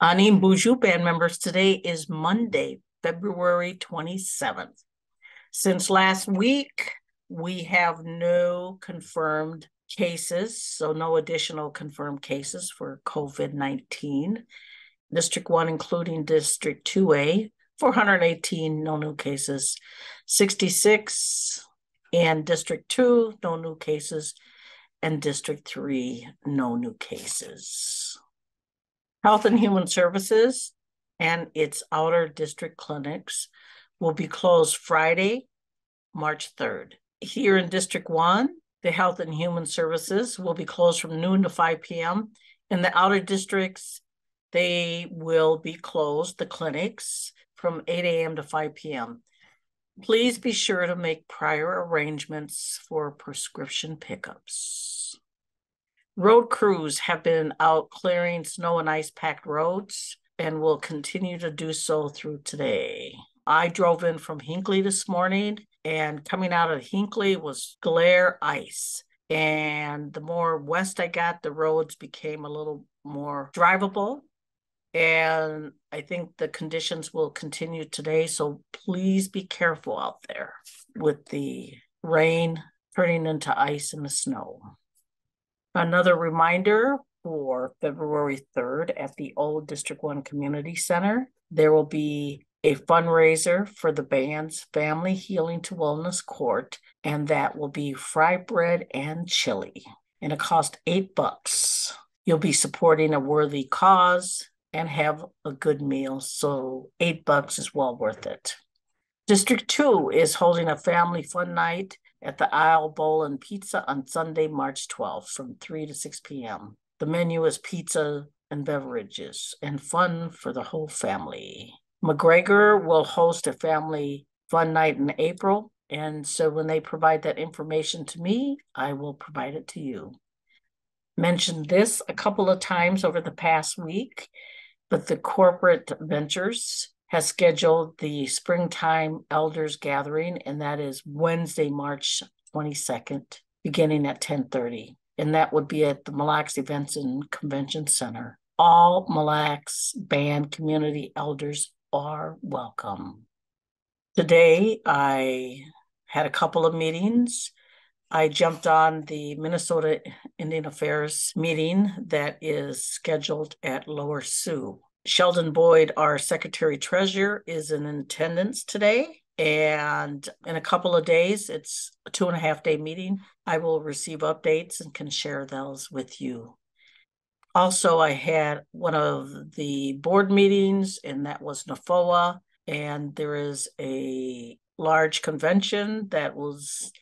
Aaniin Boozhoo band members, today is Monday, February 27th. Since last week, we have no confirmed cases, so no additional confirmed cases for COVID 19. District 1, including District 2A, 418, no new cases, 66, and District 2, no new cases, and District 3, no new cases. Health and Human Services and its outer district clinics will be closed Friday, March 3rd. Here in District 1, the Health and Human Services will be closed from noon to 5 p.m. In the outer districts, they will be closed, the clinics, from 8 a.m. to 5 p.m. Please be sure to make prior arrangements for prescription pickups. Road crews have been out clearing snow and ice packed roads and will continue to do so through today. I drove in from Hinckley this morning, and coming out of Hinckley was glare ice. And the more west I got, the roads became a little more drivable. And I think the conditions will continue today. So please be careful out there with the rain turning into ice and the snow. Another reminder for February 3rd at the Old District 1 Community Center, there will be a fundraiser for the band's Family Healing to Wellness Court, and that will be fry bread and chili. And it costs eight bucks. You'll be supporting a worthy cause and have a good meal. So eight bucks is well worth it. District 2 is holding a family fun night at the Isle Bowl and Pizza on Sunday, March 12th from 3 to 6 p.m. The menu is pizza and beverages and fun for the whole family. McGregor will host a family fun night in April. And so when they provide that information to me, I will provide it to you. Mentioned this a couple of times over the past week, but the corporate ventures has scheduled the springtime elders gathering, and that is Wednesday, March 22nd, beginning at 10:30. And that would be at the Mille Lacs Events and Convention Center. All Mille Lacs band community elders are welcome. Today, I had a couple of meetings. I jumped on the Minnesota Indian Affairs meeting that is scheduled at Lower Sioux. Sheldon Boyd, our secretary treasurer, is in attendance today. And in a couple of days, it's a two and a half day meeting. I will receive updates and can share those with you. Also, I had one of the board meetings, and that was NAFOA. And there is a large convention that was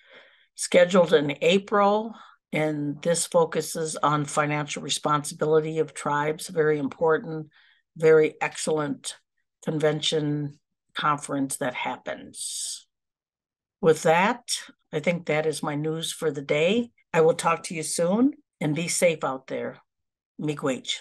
scheduled in April. And this focuses on financial responsibility of tribes, very important very excellent convention conference that happens. With that, I think that is my news for the day. I will talk to you soon and be safe out there. Miigwech.